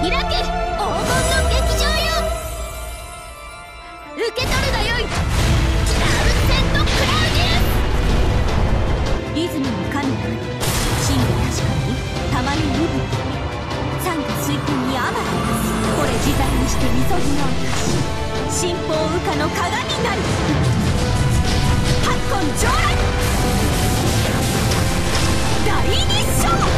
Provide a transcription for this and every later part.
開け黄金の劇場よ受け取るがよいダウンセント・クラウディウスリズムの神の真理確かにたまに無分酸が水君にあまたこれ自在にしてみそぎの神宝羽化の鏡なる。八根上来大日照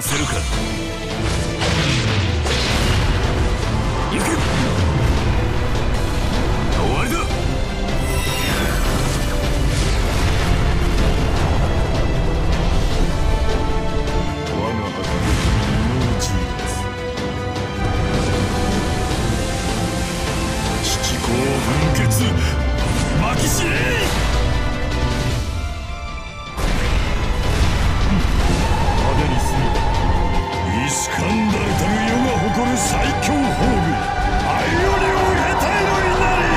させるか。行ける最強宝具アイオニオンヘタイロになり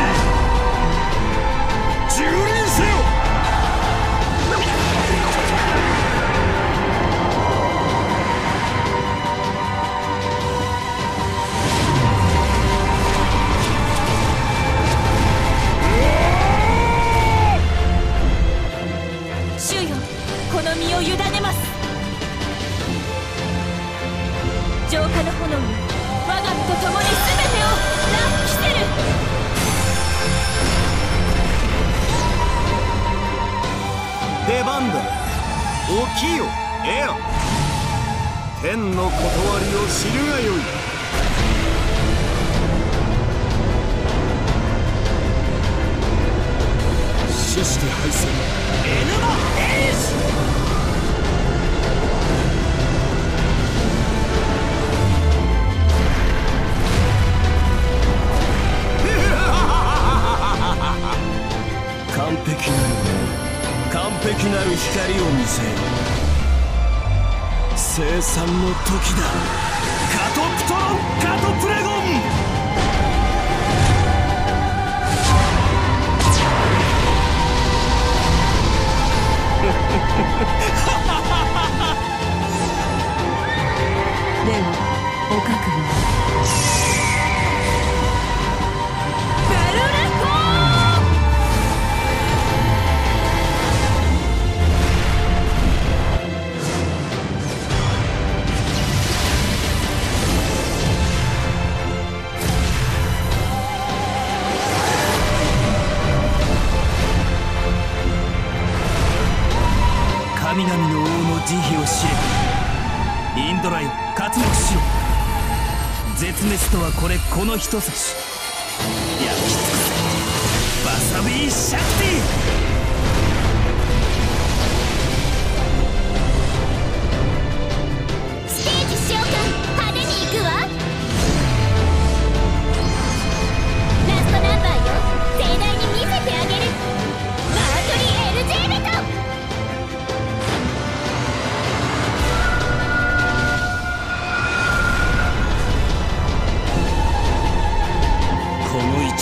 蹂躙せよ主よこの身を委ねます。浄化の炎に我が身と共に全てをラッキセル出番だ起きよエア天の断りを知る。がよい死して敗戦エヌマなる光を見せよ生産の時だ。カトプトロンカトプレゴン。神々の王の慈悲を知れ。インドライを活目しろ。絶滅とはこれこの一差し焼き尽くせバサビー・シャクテ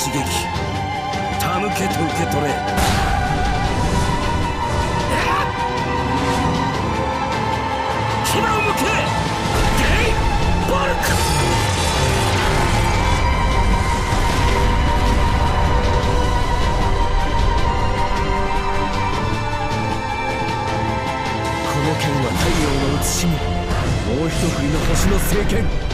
一撃手向けと受け取れ。牙を向け。ゲイボルク。この剣は太陽の写しにもう一振りの星の聖剣。